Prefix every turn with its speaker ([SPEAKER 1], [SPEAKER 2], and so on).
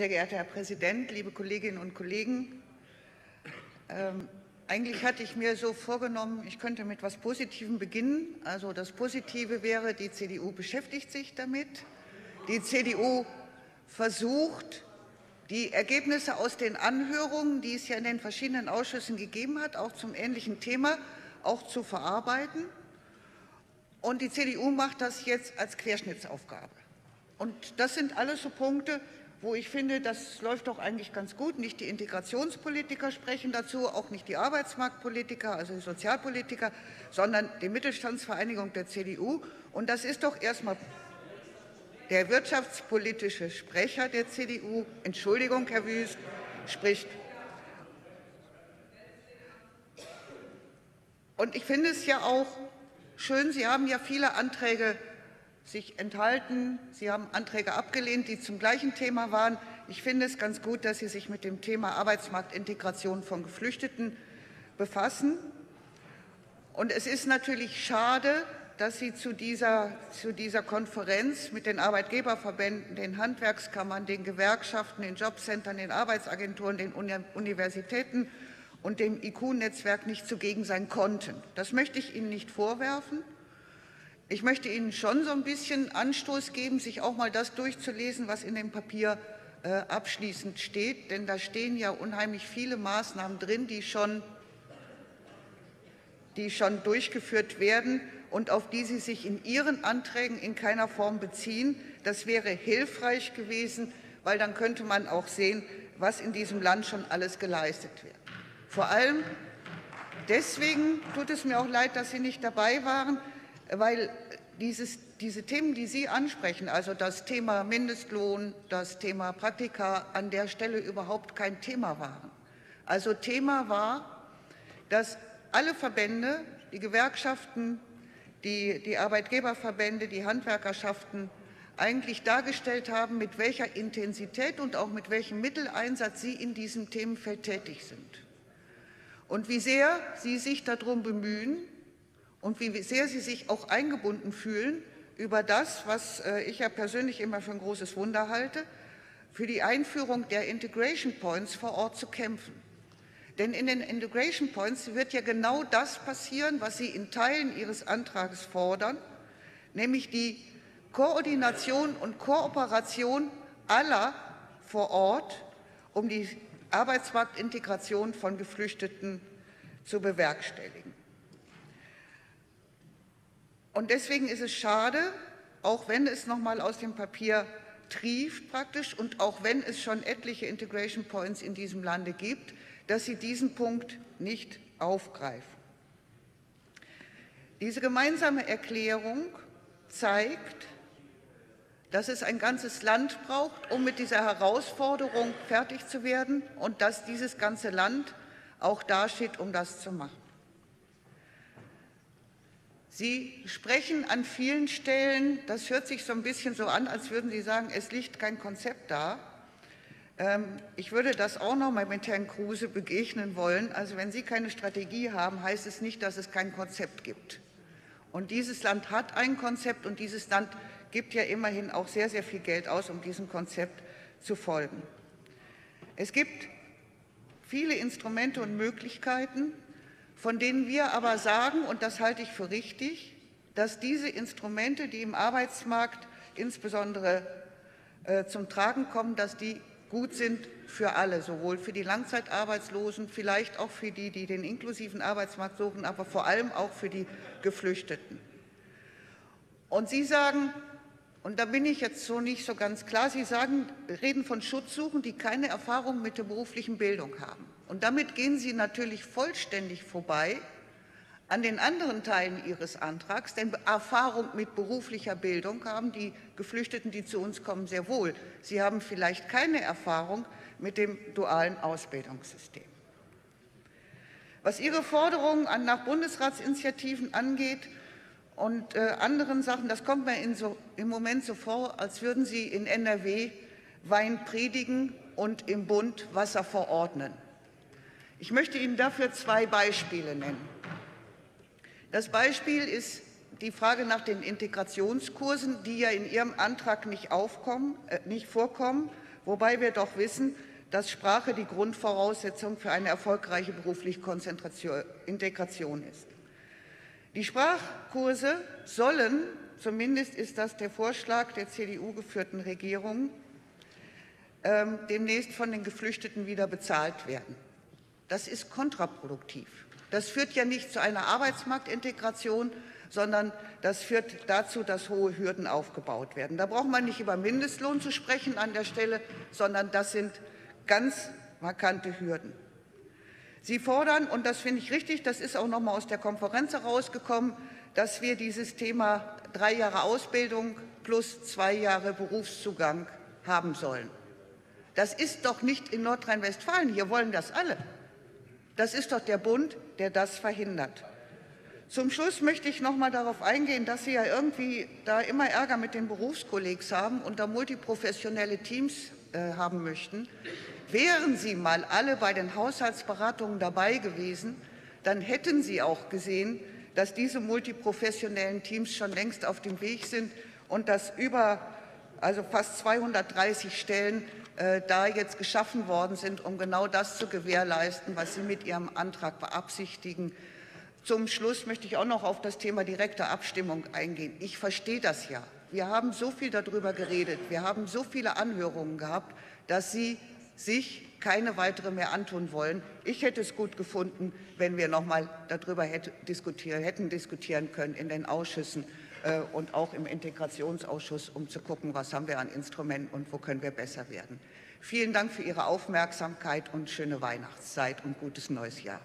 [SPEAKER 1] Sehr geehrter Herr Präsident, liebe Kolleginnen und Kollegen! Ähm, eigentlich hatte ich mir so vorgenommen, ich könnte mit etwas Positivem beginnen. Also das Positive wäre, die CDU beschäftigt sich damit. Die CDU versucht, die Ergebnisse aus den Anhörungen, die es ja in den verschiedenen Ausschüssen gegeben hat, auch zum ähnlichen Thema, auch zu verarbeiten. Und die CDU macht das jetzt als Querschnittsaufgabe. Und das sind alles so Punkte, wo ich finde, das läuft doch eigentlich ganz gut. Nicht die Integrationspolitiker sprechen dazu, auch nicht die Arbeitsmarktpolitiker, also die Sozialpolitiker, sondern die Mittelstandsvereinigung der CDU. Und das ist doch erstmal der wirtschaftspolitische Sprecher der CDU, Entschuldigung, Herr Wüst, spricht. Und ich finde es ja auch schön, Sie haben ja viele Anträge sich enthalten. Sie haben Anträge abgelehnt, die zum gleichen Thema waren. Ich finde es ganz gut, dass Sie sich mit dem Thema Arbeitsmarktintegration von Geflüchteten befassen. Und es ist natürlich schade, dass Sie zu dieser, zu dieser Konferenz mit den Arbeitgeberverbänden, den Handwerkskammern, den Gewerkschaften, den Jobcentern, den Arbeitsagenturen, den Universitäten und dem IQ-Netzwerk nicht zugegen sein konnten. Das möchte ich Ihnen nicht vorwerfen. Ich möchte Ihnen schon so ein bisschen Anstoß geben, sich auch mal das durchzulesen, was in dem Papier äh, abschließend steht. Denn da stehen ja unheimlich viele Maßnahmen drin, die schon, die schon durchgeführt werden und auf die Sie sich in Ihren Anträgen in keiner Form beziehen. Das wäre hilfreich gewesen, weil dann könnte man auch sehen, was in diesem Land schon alles geleistet wird. Vor allem deswegen tut es mir auch leid, dass Sie nicht dabei waren, weil dieses, diese Themen, die Sie ansprechen, also das Thema Mindestlohn, das Thema Praktika, an der Stelle überhaupt kein Thema waren. Also Thema war, dass alle Verbände, die Gewerkschaften, die, die Arbeitgeberverbände, die Handwerkerschaften eigentlich dargestellt haben, mit welcher Intensität und auch mit welchem Mitteleinsatz sie in diesem Themenfeld tätig sind. Und wie sehr sie sich darum bemühen, und wie sehr Sie sich auch eingebunden fühlen über das, was äh, ich ja persönlich immer für ein großes Wunder halte, für die Einführung der Integration Points vor Ort zu kämpfen. Denn in den Integration Points wird ja genau das passieren, was Sie in Teilen Ihres Antrags fordern, nämlich die Koordination und Kooperation aller vor Ort, um die Arbeitsmarktintegration von Geflüchteten zu bewerkstelligen. Und deswegen ist es schade, auch wenn es noch mal aus dem Papier trieft praktisch und auch wenn es schon etliche Integration Points in diesem Lande gibt, dass Sie diesen Punkt nicht aufgreifen. Diese gemeinsame Erklärung zeigt, dass es ein ganzes Land braucht, um mit dieser Herausforderung fertig zu werden und dass dieses ganze Land auch dasteht, um das zu machen. Sie sprechen an vielen Stellen, das hört sich so ein bisschen so an, als würden Sie sagen, es liegt kein Konzept da. Ähm, ich würde das auch noch mal mit Herrn Kruse begegnen wollen. Also wenn Sie keine Strategie haben, heißt es nicht, dass es kein Konzept gibt. Und dieses Land hat ein Konzept und dieses Land gibt ja immerhin auch sehr, sehr viel Geld aus, um diesem Konzept zu folgen. Es gibt viele Instrumente und Möglichkeiten, von denen wir aber sagen, und das halte ich für richtig, dass diese Instrumente, die im Arbeitsmarkt insbesondere äh, zum Tragen kommen, dass die gut sind für alle, sowohl für die Langzeitarbeitslosen, vielleicht auch für die, die den inklusiven Arbeitsmarkt suchen, aber vor allem auch für die Geflüchteten. Und Sie sagen, und da bin ich jetzt so nicht so ganz klar, Sie sagen, reden von Schutzsuchen, die keine Erfahrung mit der beruflichen Bildung haben. Und damit gehen Sie natürlich vollständig vorbei an den anderen Teilen Ihres Antrags, denn Erfahrung mit beruflicher Bildung haben die Geflüchteten, die zu uns kommen, sehr wohl. Sie haben vielleicht keine Erfahrung mit dem dualen Ausbildungssystem. Was Ihre Forderungen an nach Bundesratsinitiativen angeht und äh, anderen Sachen, das kommt mir so, im Moment so vor, als würden Sie in NRW Wein predigen und im Bund Wasser verordnen. Ich möchte Ihnen dafür zwei Beispiele nennen. Das Beispiel ist die Frage nach den Integrationskursen, die ja in Ihrem Antrag nicht, aufkommen, äh, nicht vorkommen, wobei wir doch wissen, dass Sprache die Grundvoraussetzung für eine erfolgreiche berufliche Integration ist. Die Sprachkurse sollen, zumindest ist das der Vorschlag der CDU geführten Regierung, ähm, demnächst von den Geflüchteten wieder bezahlt werden. Das ist kontraproduktiv. Das führt ja nicht zu einer Arbeitsmarktintegration, sondern das führt dazu, dass hohe Hürden aufgebaut werden. Da braucht man nicht über Mindestlohn zu sprechen an der Stelle, sondern das sind ganz markante Hürden. Sie fordern, und das finde ich richtig, das ist auch noch mal aus der Konferenz herausgekommen, dass wir dieses Thema drei Jahre Ausbildung plus zwei Jahre Berufszugang haben sollen. Das ist doch nicht in Nordrhein-Westfalen. Hier wollen das alle. Das ist doch der Bund, der das verhindert. Zum Schluss möchte ich noch mal darauf eingehen, dass Sie ja irgendwie da immer Ärger mit den Berufskollegs haben und da multiprofessionelle Teams äh, haben möchten. Wären Sie mal alle bei den Haushaltsberatungen dabei gewesen, dann hätten Sie auch gesehen, dass diese multiprofessionellen Teams schon längst auf dem Weg sind und dass über also fast 230 Stellen äh, da jetzt geschaffen worden sind, um genau das zu gewährleisten, was Sie mit Ihrem Antrag beabsichtigen. Zum Schluss möchte ich auch noch auf das Thema direkte Abstimmung eingehen. Ich verstehe das ja. Wir haben so viel darüber geredet. Wir haben so viele Anhörungen gehabt, dass Sie sich keine weitere mehr antun wollen. Ich hätte es gut gefunden, wenn wir noch mal darüber hätte diskutieren, hätten diskutieren können in den Ausschüssen äh, und auch im Integrationsausschuss, um zu gucken, was haben wir an Instrumenten und wo können wir besser werden. Vielen Dank für Ihre Aufmerksamkeit und schöne Weihnachtszeit und gutes neues Jahr.